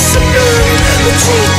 disappearing. The truth.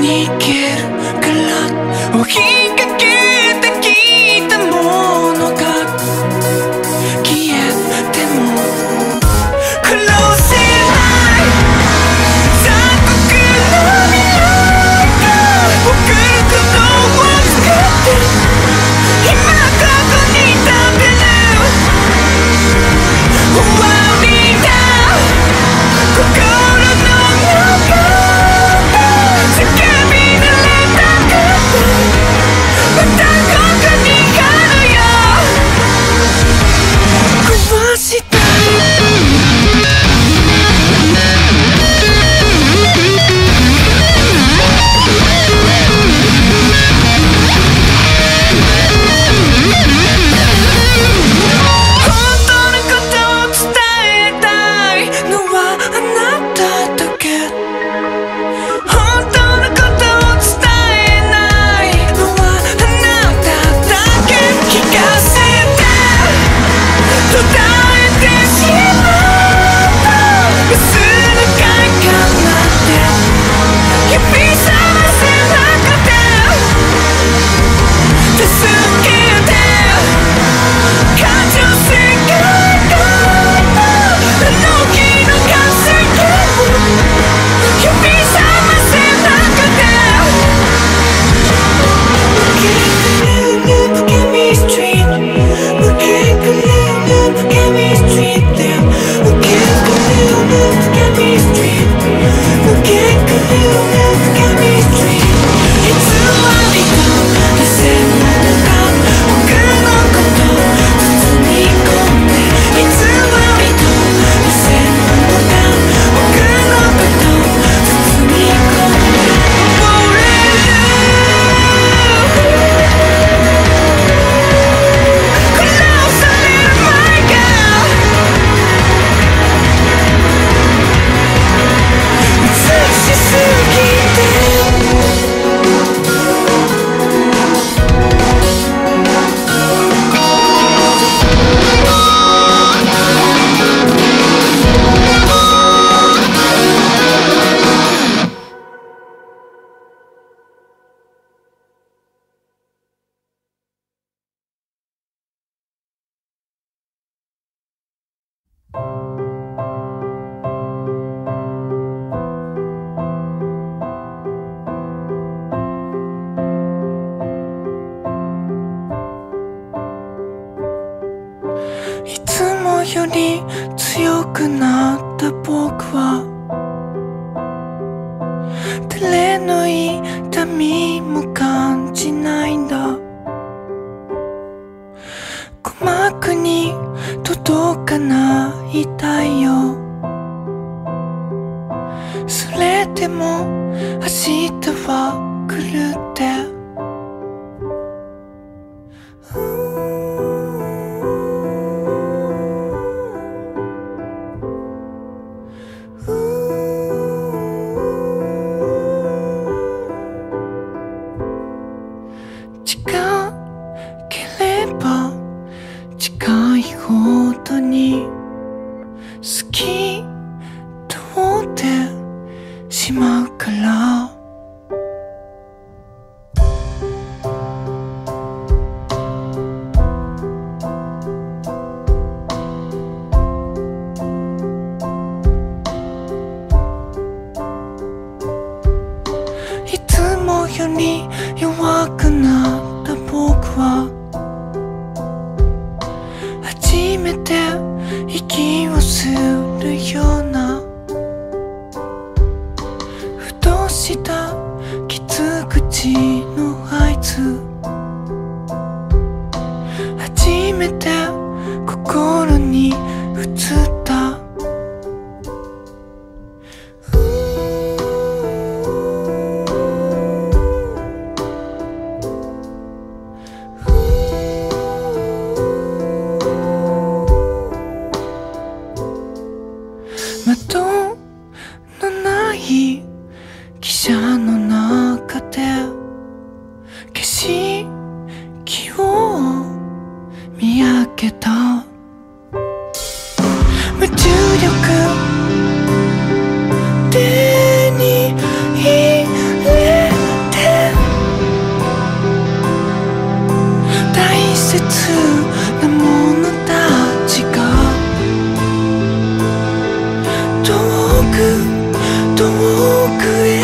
Naked, good luck, okay. よ初めて心遠くへ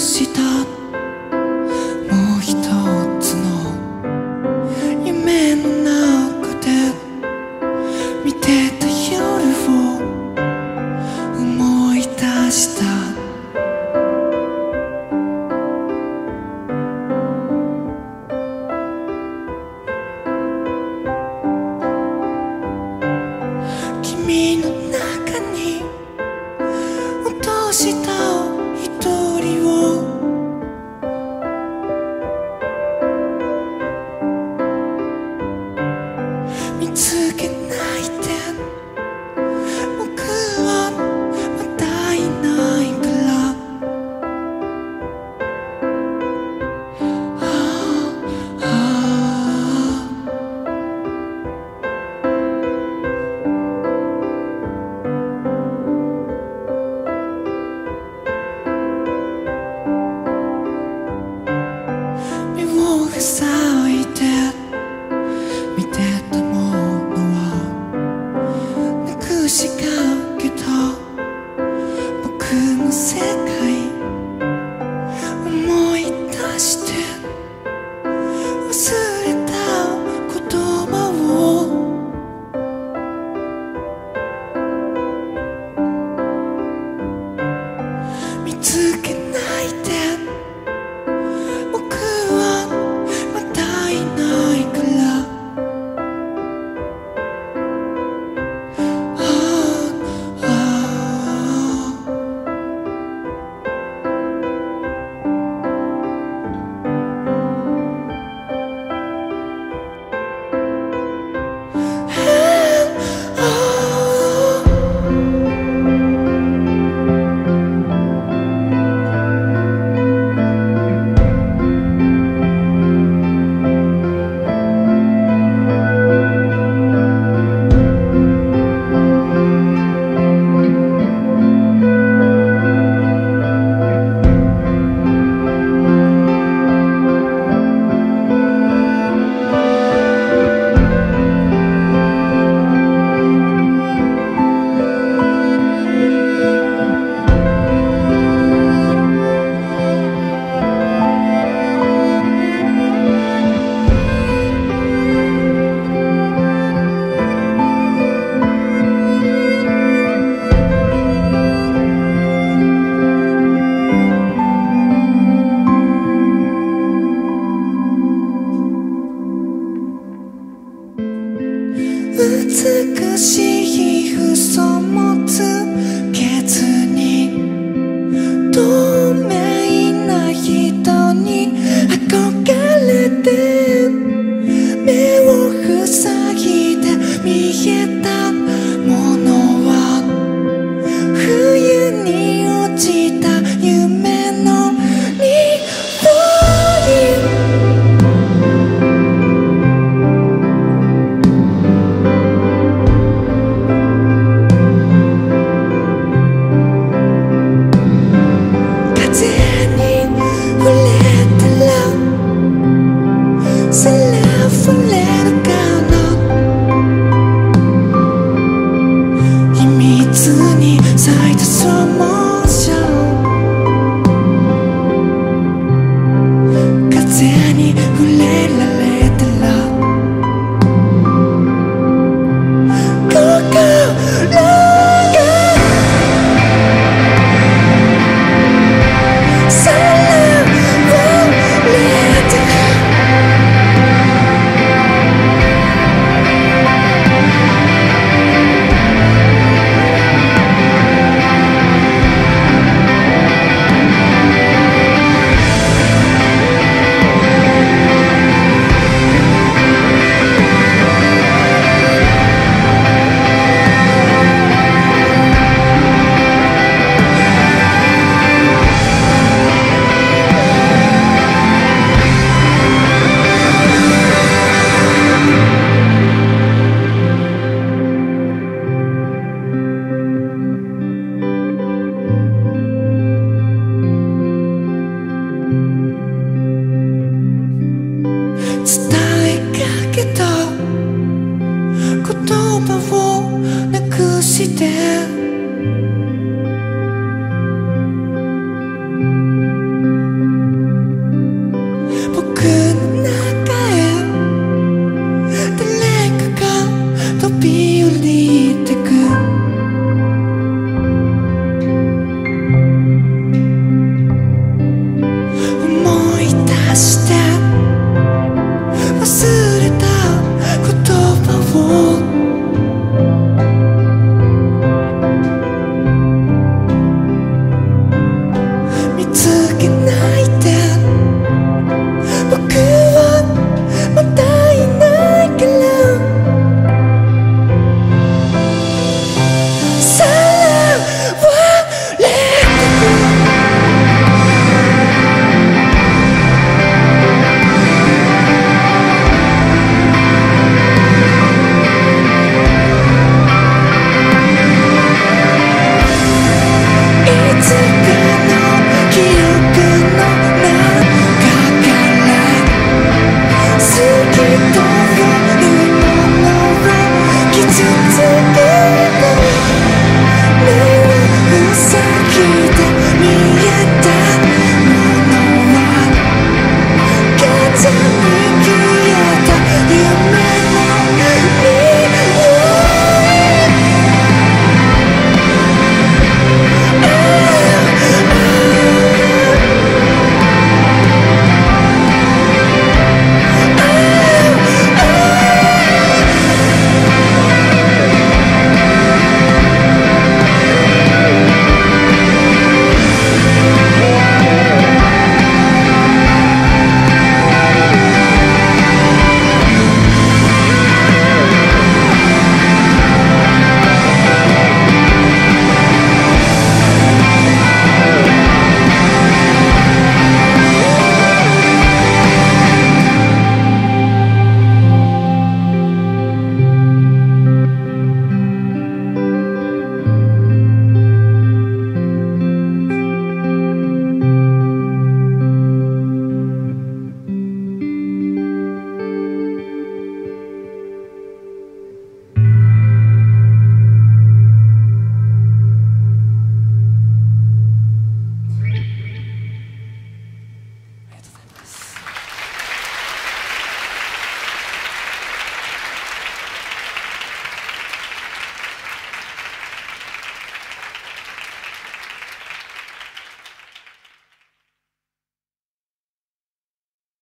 suscitato.